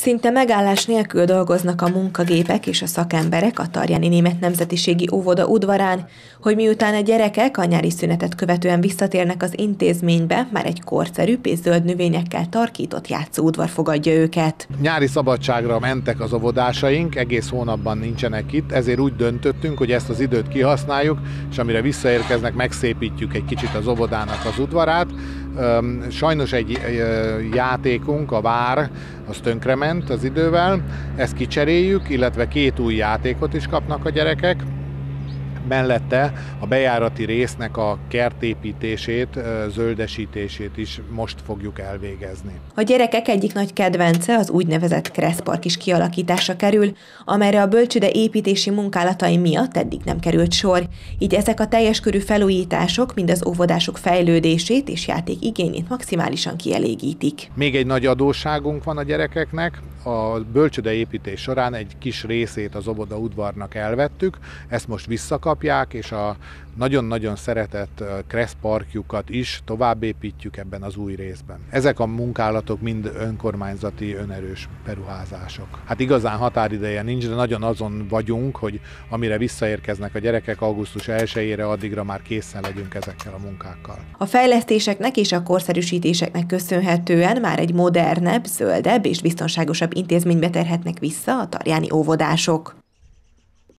Szinte megállás nélkül dolgoznak a munkagépek és a szakemberek a Tarjáni Német Nemzetiségi Óvoda udvarán, hogy miután a gyerekek a nyári szünetet követően visszatérnek az intézménybe, már egy korszerű és zöld növényekkel tarkított játszóudvar fogadja őket. Nyári szabadságra mentek az óvodásaink, egész hónapban nincsenek itt, ezért úgy döntöttünk, hogy ezt az időt kihasználjuk, és amire visszaérkeznek, megszépítjük egy kicsit az óvodának az udvarát, Sajnos egy játékunk, a vár, az tönkrement az idővel, ezt kicseréljük, illetve két új játékot is kapnak a gyerekek, mellette a bejárati résznek a kertépítését, zöldesítését is most fogjuk elvégezni. A gyerekek egyik nagy kedvence az úgynevezett Kresszpark is kialakítása kerül, amelyre a bölcsőde építési munkálatai miatt eddig nem került sor, így ezek a teljes körű felújítások mind az óvodások fejlődését és játék igényét maximálisan kielégítik. Még egy nagy adósságunk van a gyerekeknek, a bölcsőde építés során egy kis részét az óvoda udvarnak elvettük, ezt most visszakapják, és a nagyon-nagyon szeretett Kressz parkjukat is továbbépítjük ebben az új részben. Ezek a munkálatok mind önkormányzati, önerős beruházások. Hát igazán határideje nincs, de nagyon azon vagyunk, hogy amire visszaérkeznek a gyerekek augusztus 1-ére, addigra már készen legyünk ezekkel a munkákkal. A fejlesztéseknek és a korszerűsítéseknek köszönhetően már egy modernebb, zöldebb és biztonságosabb intézménybe terhetnek vissza a tarjáni óvodások.